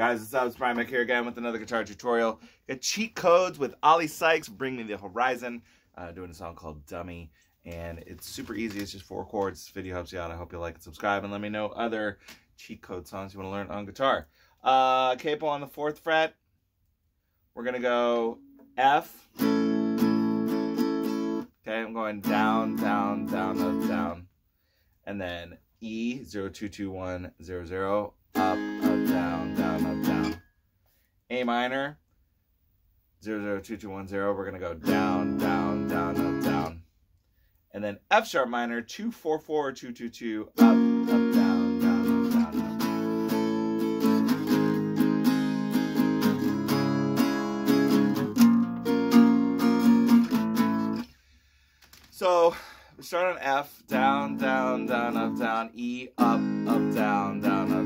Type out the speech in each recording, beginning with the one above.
Guys, what's up? It's Brian Mac here again with another guitar tutorial. Got cheat codes with Oli Sykes, Bring Me the Horizon. Uh, doing a song called Dummy. And it's super easy. It's just four chords. This video helps you out. I hope you like and subscribe. And let me know other cheat code songs you want to learn on guitar. Uh, capo on the fourth fret. We're going to go F. Okay, I'm going down, down, down, up, down. And then E, 022100, up, up, down, down, up, down. A minor, 002210, we're going to go down, down, down, up, down. And then F sharp minor, 244222, up, up, down, down, up, down, up. So we start on F, down, down, down, up, down, E, up, up, down, down, up.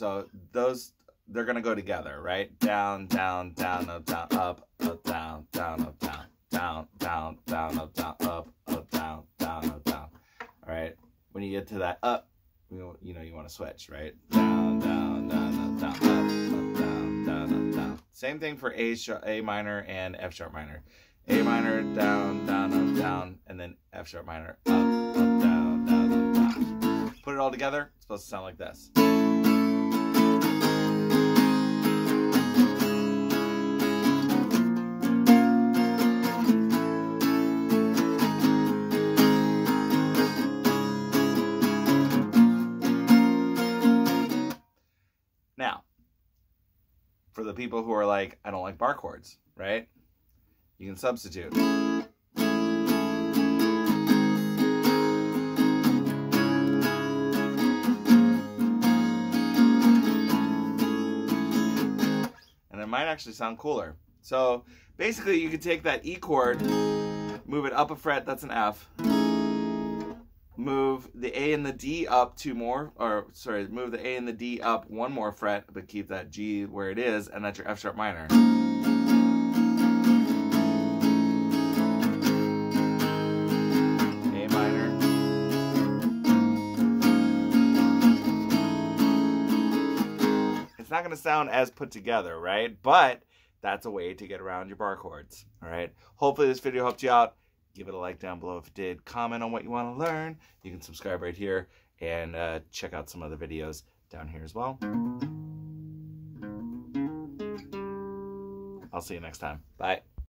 So those, they're to go together, right? Down, down, down, up, down, up, up, down, down, up, down, down, down, down, up, down, up, up, down, down, up, down. All right. When you get to that up, you know, you, know, you want to switch, right? Down, down, down, up, down, up, up, down, down, up, down. Same thing for A, sharp, A minor and F sharp minor. A minor, down, down, up, down, and then F sharp minor, up, up, down, down, up, down. Put it all together, it's supposed to sound like this. For the people who are like, I don't like bar chords, right? You can substitute. And it might actually sound cooler. So basically you could take that E chord, move it up a fret, that's an F. Move the A and the D up two more, or sorry, move the A and the D up one more fret, but keep that G where it is, and that's your F sharp minor. A minor. It's not going to sound as put together, right? But that's a way to get around your bar chords, all right? Hopefully this video helped you out. Give it a like down below if it did. Comment on what you want to learn. You can subscribe right here and uh, check out some other videos down here as well. I'll see you next time. Bye.